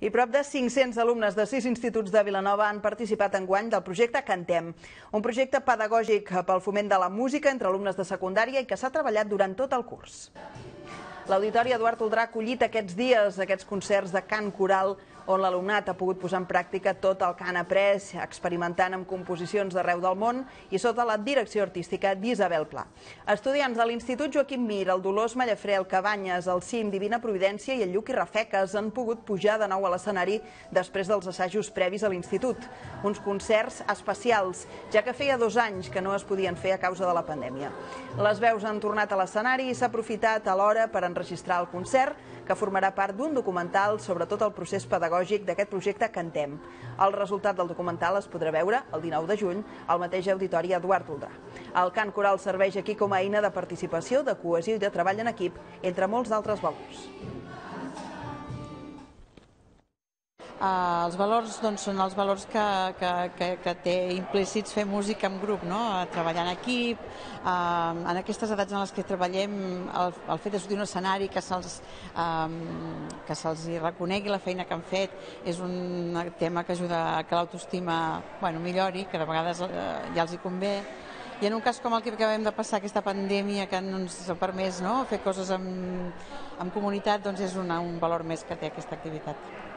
I prop de 500 alumnes de sis instituts de Vilanova han participat en guany del projecte Cantem, un projecte pedagògic pel foment de la música entre alumnes de secundària i que s'ha treballat durant tot el curs. L'Auditori Eduard Oldrà ha acollit aquests dies aquests concerts de cant coral on l'alumnat ha pogut posar en pràctica tot el que han après, experimentant amb composicions d'arreu del món i sota la direcció artística d'Isabel Pla. Estudiants de l'Institut Joaquim Mir, el Dolors Mallafré, el Cabanyes, el CIM, Divina Providència i el Lluc i Rafeques han pogut pujar de nou a l'escenari després dels assajos previs a l'Institut. Uns concerts especials, ja que feia dos anys que no es podien fer a causa de la pandèmia. Les veus han tornat a l'escenari i s'ha aprofitat alhora per enregistrar el concert, que formarà part d'un documental sobre tot el procés pedagògic d'aquest projecte Cantem. El resultat del documental es podrà veure el 19 de juny al mateix auditori Eduard Oldrà. El cant coral serveix aquí com a eina de participació, de cohesió i de treball en equip, entre molts d'altres valors. Uh, els valors doncs, són els valors que, que, que, que té implícits fer música en grup, no? Uh, treballar en equip, uh, en aquestes edats en les que treballem, el, el fet de sortir un escenari que se'ls um, que se'ls reconegui la feina que han fet és un tema que ajuda a que l'autoestima bueno, millori, que de vegades uh, ja els hi convé, i en un cas com el que acabem de passar, aquesta pandèmia que no ens ha permès no? fer coses en, en comunitat, doncs és una, un valor més que té aquesta activitat.